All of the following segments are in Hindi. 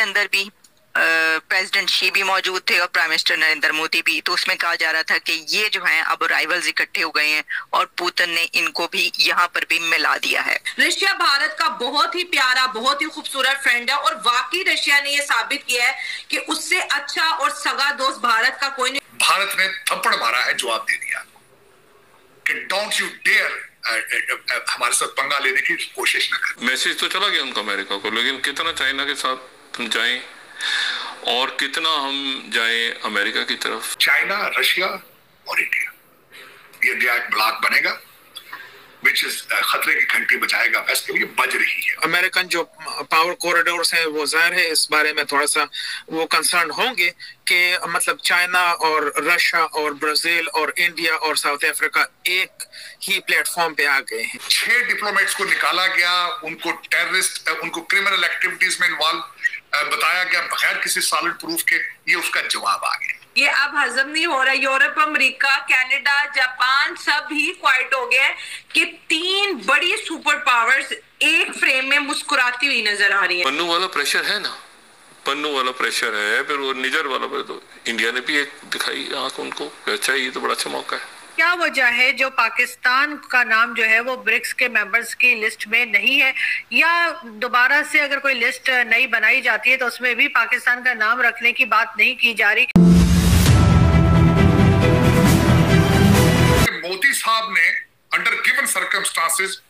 अंदर भी प्रेसिडेंट शी भी मौजूद थे और प्राइम मिनिस्टर नरेंद्र मोदी भी। तो उसमें कहा जा रहा था कि ये जो है अब राइवल्स इकट्ठे हो गए हैं और पुतिन ने इनको भी यहाँ पर भी मिला दिया है। रशिया भारत का बहुत ही प्यारा बहुत ही खूबसूरत फ्रेंड है और वाकई रशिया ने ये साबित किया है कि उससे अच्छा और सगा दोस्त भारत का कोई नहीं। भारत ने थप्पड़ मारा है जवाब दे दिया। कि डोंट यू डेयर हमारे साथ पंगा लेने की कोशिश न करें। मैसेज तो चला गया उनका अमेरिका को लेकिन कितना चाइना के साथ जाएँ और कितना हम जाएँ अमेरिका की तरफ़। चाइना रशिया और इंडिया। ये इंडिया एक ब्लॉक बनेगा विच इज़ खतरे की घंटी बजाएगा वेस्ट के लिए बज रही है। अमेरिकन जो पावर कॉरिडोर्स हैं वो ज़ाहिर है इस बारे में थोड़ा सा वो कंसर्न होंगे कि मतलब चाइना और रशिया और ब्राज़ील और इंडिया और साउथ अफ्रीका एक ही प्लेटफॉर्म पे आ गए हैं। छह डिप्लोमेट्स को निकाला गया उनको टेररिस्ट उनको क्रिमिनल एक्टिविटीज़ में इन्वॉल्व बताया गया बगैर किसी सॉलिड प्रूफ के ये उसका जवाब आ गया। ये अब हजम नहीं हो रहा। यूरोप अमेरिका कनाडा जापान सब ही क्वाइट हो गए कि तीन बड़ी सुपर पावर्स एक फ्रेम में मुस्कुराती हुई नज़र आ रही है। पन्नू वाला प्रेशर है ना? पन्नू वाला प्रेशर है फिर वो निजर वाला तो इंडिया ने भी एक दिखाई आँख उनको अच्छा ये तो बड़ा अच्छा मौका है। क्या वजह है जो पाकिस्तान का नाम जो है वो ब्रिक्स के मेंबर्स की लिस्ट में नहीं है? या दोबारा से अगर कोई लिस्ट नई बनाई जाती है तो उसमें भी पाकिस्तान का नाम रखने की बात नहीं की जा रही? मोदी साहब ने अंडर गिवन सर्कमस्टांसेस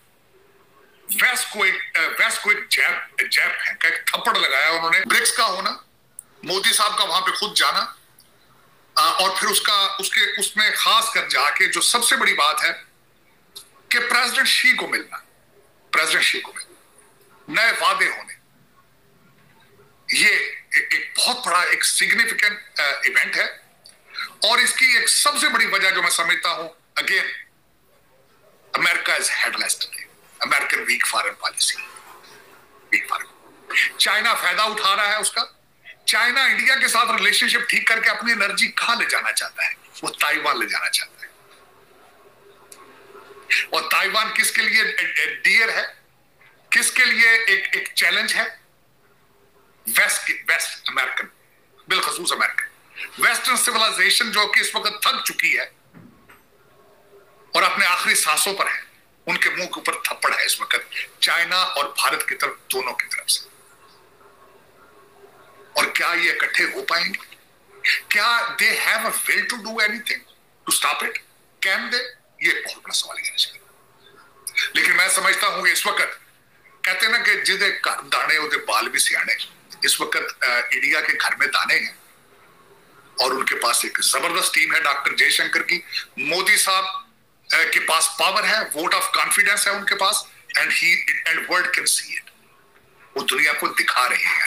वेस्ट को एक जैप जैप एक थप्पड़ लगाया उन्होंने। ब्रिक्स का होना, मोदी साहब का वहाँ पे खुद जाना। और फिर उसका उसके उसमें खास कर जाके जो सबसे बड़ी बात है कि प्रेसिडेंट शी को मिलना प्रेसिडेंट शी को मिलना नए वादे होने। ये एक, एक बहुत बड़ा एक सिग्निफिकेंट इवेंट है। और इसकी एक सबसे बड़ी वजह जो मैं समझता हूँ again America is headless American weak foreign policy weak foreign China फ़ायदा उठा रहा है उसका। चाइना इंडिया के साथ रिलेशनशिप ठीक करके अपनी एनर्जी कहाँ ले जाना चाहता है? वो ताइवान ले जाना चाहता है। और ताइवान किसके लिए डियर है? किसके लिए एक एक चैलेंज है? वेस्ट वेस्ट अमेरिकन बिलखसूस अमेरिकन वेस्टर्न सिविलाइजेशन जो कि इस वक्त थक चुकी है और अपने आखिरी सांसों पर है, उनके मुँह के ऊपर थप्पड़ है इस वक्त। चाइना और भारत की तरफ़, दोनों की तरफ़ से। क्या ये इकट्ठे हो पाएँगे? क्या they have a will to do anything to stop it can they ये बहुत बड़ा सवाल है लेकिन मैं समझता हूँ इस वक्त, कहते ना कि जिदे घर दाने उदे बाल भी सियाने। इस वक्त इंडिया के घर में दाने हैं। और उनके पास एक ज़बरदस्त टीम है, डॉक्टर जयशंकर की। मोदी साहब के पास पावर है वोट ऑफ़ कॉन्फिडेंस है उनके पास and he and world can see it वो दुनिया को दिखा रहे हैं।